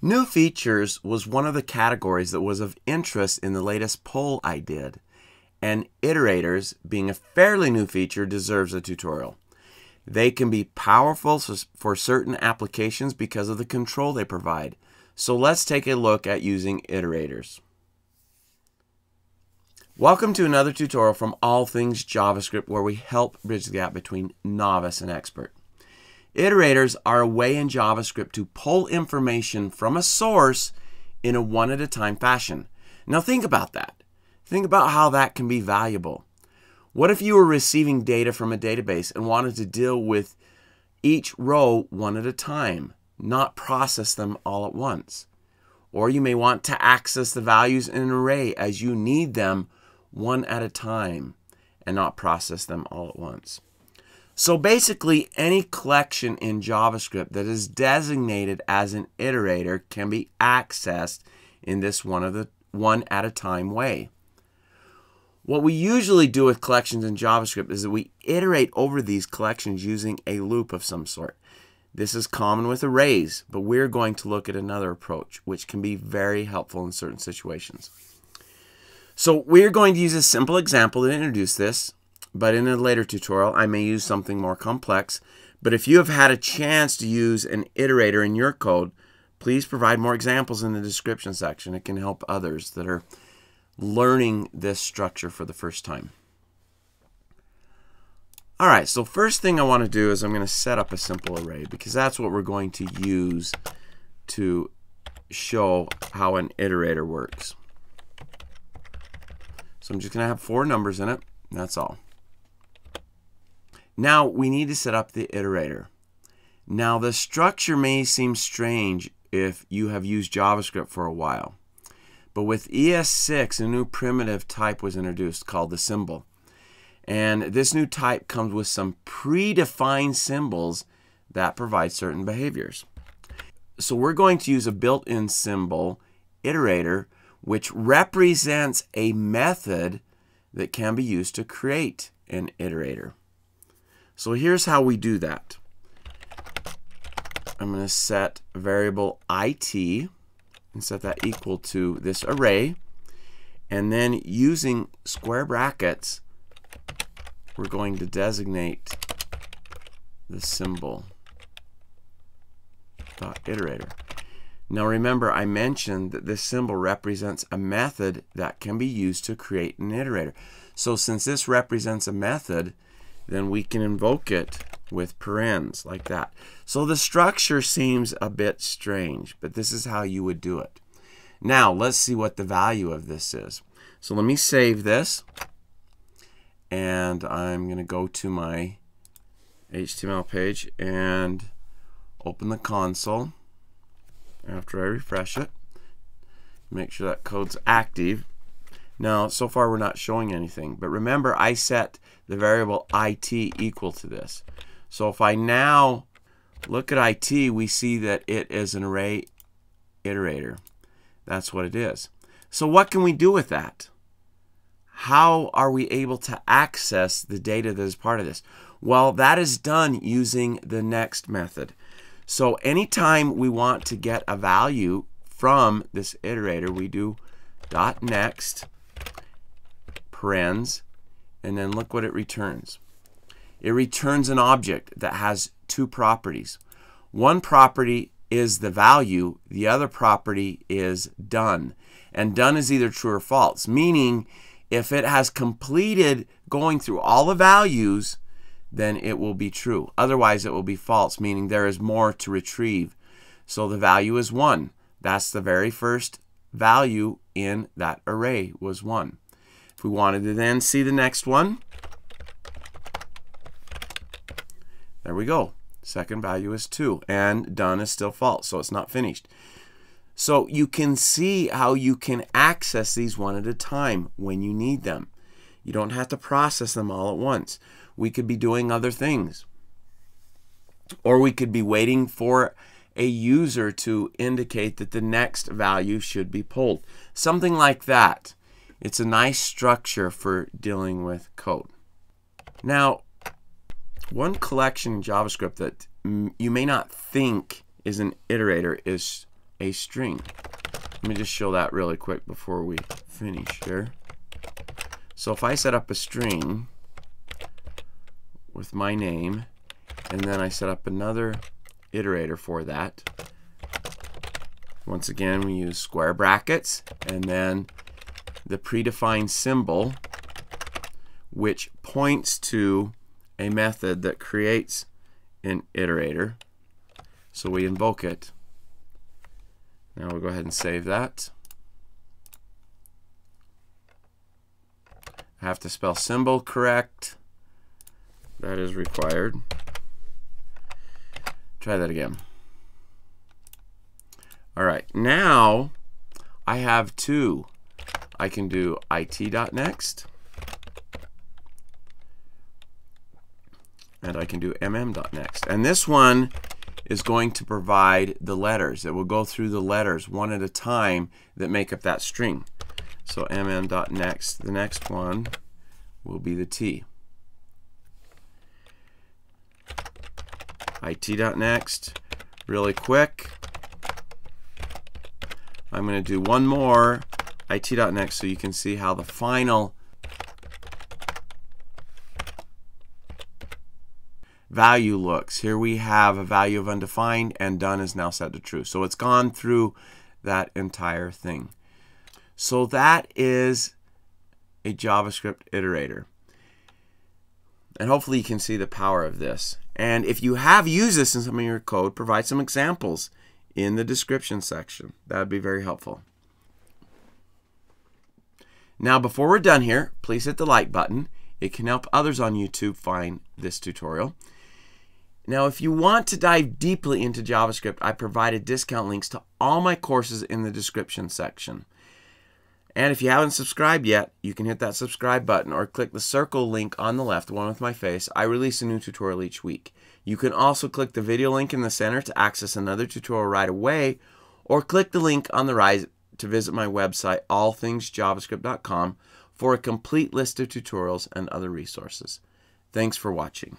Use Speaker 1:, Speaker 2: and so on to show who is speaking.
Speaker 1: New features was one of the categories that was of interest in the latest poll I did, and iterators, being a fairly new feature, deserves a tutorial. They can be powerful for certain applications because of the control they provide. So let's take a look at using iterators. Welcome to another tutorial from All Things JavaScript where we help bridge the gap between novice and expert. Iterators are a way in JavaScript to pull information from a source in a one at a time fashion. Now think about that. Think about how that can be valuable. What if you were receiving data from a database and wanted to deal with each row one at a time, not process them all at once? Or you may want to access the values in an array as you need them one at a time and not process them all at once. So basically, any collection in JavaScript that is designated as an iterator can be accessed in this one of the one at a time way. What we usually do with collections in JavaScript is that we iterate over these collections using a loop of some sort. This is common with arrays, but we're going to look at another approach, which can be very helpful in certain situations. So we're going to use a simple example to introduce this but in a later tutorial I may use something more complex. But if you have had a chance to use an iterator in your code, please provide more examples in the description section. It can help others that are learning this structure for the first time. All right, so first thing I want to do is I'm going to set up a simple array because that's what we're going to use to show how an iterator works. So I'm just going to have four numbers in it. That's all. Now we need to set up the iterator. Now the structure may seem strange if you have used JavaScript for a while. But with ES6, a new primitive type was introduced called the symbol. And this new type comes with some predefined symbols that provide certain behaviors. So we're going to use a built-in symbol, iterator, which represents a method that can be used to create an iterator. So here's how we do that. I'm going to set variable it and set that equal to this array. And then using square brackets, we're going to designate the symbol dot iterator. Now remember, I mentioned that this symbol represents a method that can be used to create an iterator. So since this represents a method, then we can invoke it with parens like that. So the structure seems a bit strange, but this is how you would do it. Now let's see what the value of this is. So let me save this and I'm going to go to my HTML page and open the console after I refresh it. Make sure that code's active now, so far we're not showing anything, but remember I set the variable it equal to this. So if I now look at it, we see that it is an array iterator. That's what it is. So what can we do with that? How are we able to access the data that is part of this? Well, that is done using the next method. So anytime we want to get a value from this iterator, we do dot next parens, and then look what it returns. It returns an object that has two properties. One property is the value, the other property is done. And done is either true or false, meaning if it has completed going through all the values, then it will be true. Otherwise, it will be false, meaning there is more to retrieve. So the value is 1. That's the very first value in that array was 1. If we wanted to then see the next one, there we go. Second value is 2, and done is still false, so it's not finished. So you can see how you can access these one at a time when you need them. You don't have to process them all at once. We could be doing other things. Or we could be waiting for a user to indicate that the next value should be pulled. Something like that. It's a nice structure for dealing with code. Now, one collection in JavaScript that you may not think is an iterator is a string. Let me just show that really quick before we finish here. So if I set up a string with my name, and then I set up another iterator for that, once again we use square brackets, and then the predefined symbol, which points to a method that creates an iterator. So we invoke it. Now we'll go ahead and save that. I have to spell symbol correct. That is required. Try that again. All right, now I have two. I can do it.next and I can do mm.next. And this one is going to provide the letters. It will go through the letters one at a time that make up that string. So mm.next, the next one will be the T. it.next, really quick. I'm going to do one more it.next so you can see how the final value looks. Here we have a value of undefined and done is now set to true. So it's gone through that entire thing. So that is a JavaScript iterator. And hopefully you can see the power of this. And if you have used this in some of your code, provide some examples in the description section. That would be very helpful. Now before we're done here, please hit the like button. It can help others on YouTube find this tutorial. Now, if you want to dive deeply into JavaScript, I provided discount links to all my courses in the description section. And if you haven't subscribed yet, you can hit that subscribe button or click the circle link on the left, the one with my face. I release a new tutorial each week. You can also click the video link in the center to access another tutorial right away, or click the link on the right to visit my website, allthingsjavascript.com, for a complete list of tutorials and other resources. Thanks for watching.